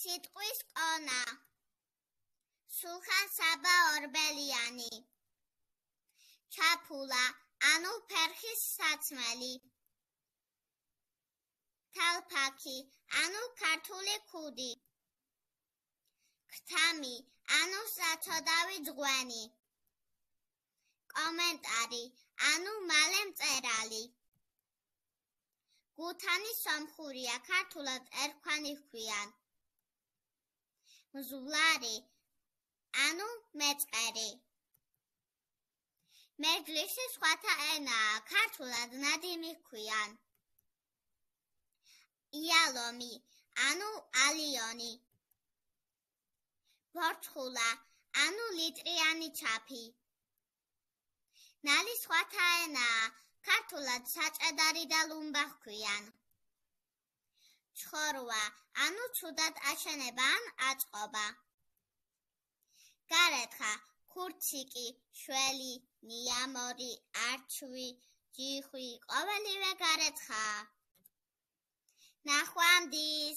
სიტყვის კონა. სულხან საბა ორბელიანი. ჩაფულა ანუ ფერხის საცმელი. თალფაკი ანუ ქართული ქუდი. ქთამი ანუ საწოდავი ძღვენი. კომენტარი ანუ მალე მწერალი. გუთანი სამხურია ქართულად ერქვანი ჰქვიან მზვლარი. ანუ მეწყერი. მეგლისი სხვათა ენაა ქართულად ნადიმი ჰქვიან იალომი ანუ ალიონი. ვორცხულა ანუ ლიტრიანი ჩაფი. ნალი სხვათა ენაა ქართულად საჭედარი და ლუმბა ჰქვიან. ჩხორვა, ანუ ცუდად აშენება ან აწყობა. გარეთხა, ქურციკი, შველი, ნიამორი, არჩვი, ჯიხვი, ყოველივე გარეთხა. ნახვამდის